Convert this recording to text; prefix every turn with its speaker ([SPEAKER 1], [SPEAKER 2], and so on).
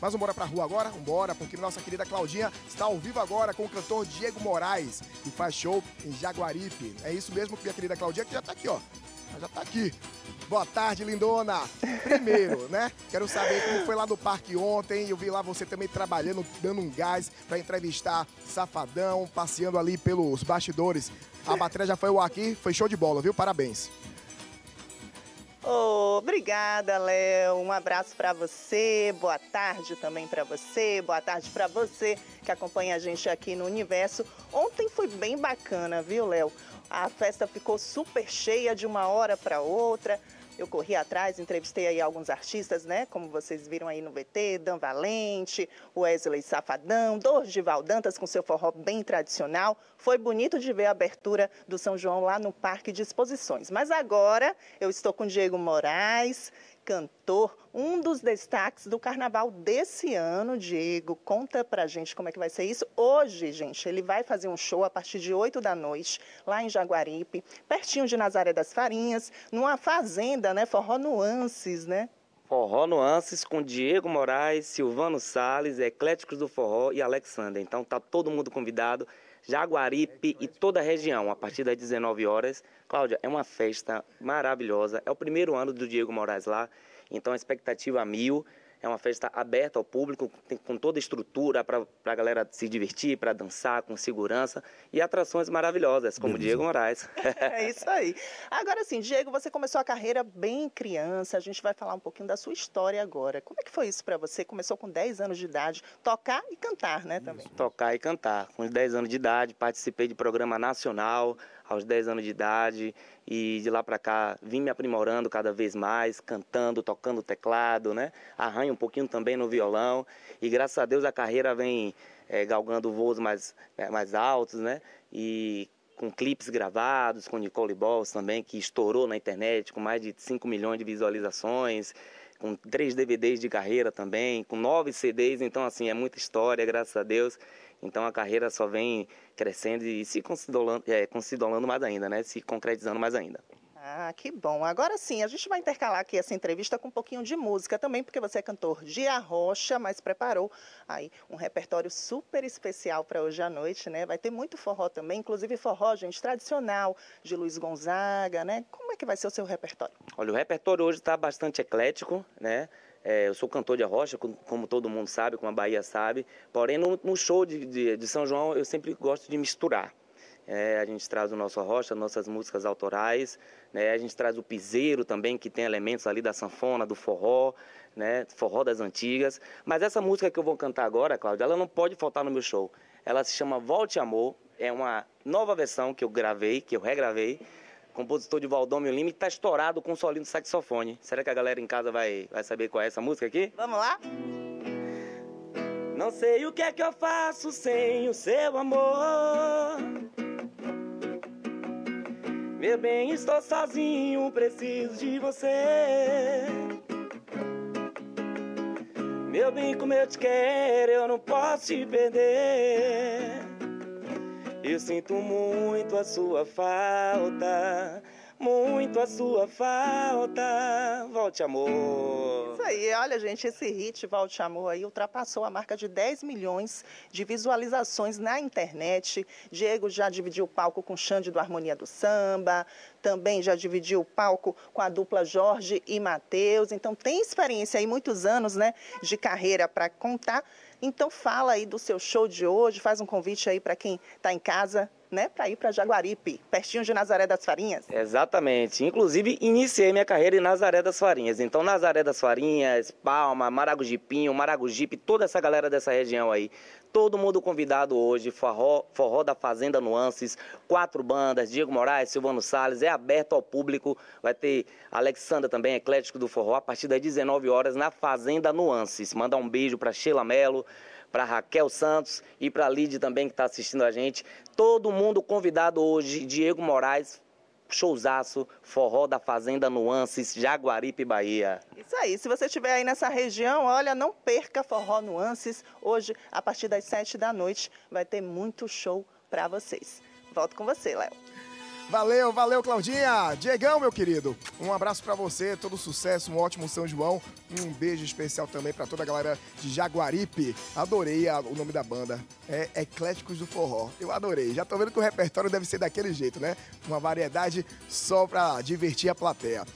[SPEAKER 1] Mas vamos pra rua agora? Vambora, porque nossa querida Claudinha está ao vivo agora com o cantor Diego Moraes, que faz show em Jaguaripe. É isso mesmo, minha querida Claudinha, que já tá aqui, ó. Já tá aqui. Boa tarde, lindona. Primeiro, né? Quero saber como foi lá no parque ontem. Eu vi lá você também trabalhando, dando um gás para entrevistar Safadão, passeando ali pelos bastidores. A bateria já foi o aqui, foi show de bola, viu? Parabéns.
[SPEAKER 2] Oh, obrigada, Léo. Um abraço para você. Boa tarde também para você. Boa tarde para você que acompanha a gente aqui no Universo. Ontem foi bem bacana, viu, Léo? A festa ficou super cheia de uma hora para outra. Eu corri atrás, entrevistei aí alguns artistas, né? Como vocês viram aí no VT, Dan Valente, Wesley Safadão, Dorival Dantas com seu forró bem tradicional. Foi bonito de ver a abertura do São João lá no Parque de Exposições. Mas agora eu estou com Diego Moraes, cantor, um dos destaques do carnaval desse ano, Diego. Conta pra gente como é que vai ser isso. Hoje, gente, ele vai fazer um show a partir de 8 da noite, lá em Jaguaripe, pertinho de Nazaré das Farinhas, numa fazenda, né? Forró Nuances, né?
[SPEAKER 3] Forró Nuances com Diego Moraes, Silvano Sales, Ecléticos do Forró e Alexander. Então tá todo mundo convidado. Jaguaripe e toda a região, a partir das 19 horas. Cláudia, é uma festa maravilhosa. É o primeiro ano do Diego Moraes lá, então a expectativa mil. É uma festa aberta ao público, com toda a estrutura para a galera se divertir, para dançar, com segurança e atrações maravilhosas, como Beleza. Diego Moraes.
[SPEAKER 2] é isso aí. Agora sim, Diego, você começou a carreira bem criança, a gente vai falar um pouquinho da sua história agora. Como é que foi isso para você? Começou com 10 anos de idade, tocar e cantar, né, também?
[SPEAKER 3] Tocar e cantar. Com 10 anos de idade, participei de programa nacional, aos 10 anos de idade e de lá para cá vim me aprimorando cada vez mais, cantando, tocando teclado, né? Arranho um pouquinho também no violão e graças a Deus a carreira vem é, galgando voos mais, é, mais altos, né? E com clipes gravados, com Nicole Balls também, que estourou na internet, com mais de 5 milhões de visualizações, com três DVDs de carreira também, com nove CDs, então assim, é muita história, graças a Deus. Então a carreira só vem crescendo e se consolidando, é, mais ainda, né? Se concretizando mais ainda.
[SPEAKER 2] Ah, que bom. Agora sim, a gente vai intercalar aqui essa entrevista com um pouquinho de música também, porque você é cantor de arrocha, mas preparou aí um repertório super especial para hoje à noite, né? Vai ter muito forró também, inclusive forró, gente, tradicional, de Luiz Gonzaga, né? Como é que vai ser o seu repertório?
[SPEAKER 3] Olha, o repertório hoje está bastante eclético, né? É, eu sou cantor de arrocha, como todo mundo sabe, como a Bahia sabe. Porém, no, no show de, de, de, São João, eu sempre gosto de misturar. É, a gente traz o nosso arrocha, nossas músicas autorais. Né? A gente traz o piseiro também, que tem elementos ali da sanfona, do forró, né? forró das antigas. Mas essa música que eu vou cantar agora, Cláudia, ela não pode faltar no meu show. Ela se chama Volte Amor. É uma nova versão que eu gravei, que eu regravei compositor de Valdomiro Lima, e tá estourado com o solinho do saxofone. Será que a galera em casa vai, vai saber qual é essa música aqui?
[SPEAKER 2] Vamos lá?
[SPEAKER 3] Não sei o que é que eu faço sem o seu amor. Meu bem, estou sozinho, preciso de você. Meu bem, como eu te quero, eu não posso te perder. Eu sinto muito a sua falta, muito a sua falta. Volte amor.
[SPEAKER 2] Isso aí, olha gente, esse hit Volte Amor aí ultrapassou a marca de 10 milhões de visualizações na internet. Diego já dividiu o palco com Xande do Harmonia do Samba, também já dividiu o palco com a dupla Jorge e Matheus. Então tem experiência aí, muitos anos né, de carreira para contar. Então fala aí do seu show de hoje, faz um convite aí para quem está em casa, né, para ir para Jaguaripe, pertinho de Nazaré das Farinhas.
[SPEAKER 3] Exatamente. Inclusive, iniciei minha carreira em Nazaré das Farinhas. Então, Nazaré das Farinhas, Palma, Maragujipinho, Maragogipe, toda essa galera dessa região aí. Todo mundo convidado hoje, forró, forró da Fazenda Nuances, quatro bandas, Diego Moraes, Silvano Salles, é aberto ao público. Vai ter Alexandra também, Eclético do Forró, a partir das 19 horas na Fazenda Nuances. Mandar um beijo para Sheila Mello, para Raquel Santos e para Lid também que está assistindo a gente. Todo mundo convidado hoje, Diego Moraes, showzaço, forró da Fazenda Nuances, Jaguaripe, Bahia.
[SPEAKER 2] Isso aí, se você estiver aí nessa região, olha, não perca Forró Nuances. Hoje, a partir das sete da noite, vai ter muito show para vocês. Volto com você, Léo.
[SPEAKER 1] Valeu, valeu, Claudinha. Diegão, meu querido, um abraço para você, todo sucesso, um ótimo São João. Um beijo especial também para toda a galera de Jaguaripe. Adorei a, o nome da banda. É Ecléticos do Forró. Eu adorei. Já tô vendo que o repertório deve ser daquele jeito, né? Uma variedade só para divertir a plateia.